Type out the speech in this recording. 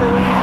believe